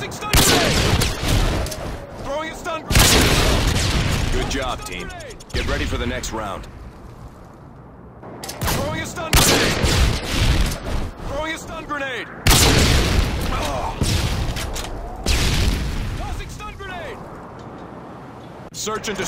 Tossing stun grenade! Throwing a stun grenade! Good job, team. Get ready for the next round. Throwing a stun grenade! Throwing a stun grenade! Tossing stun grenade! Search and destroy.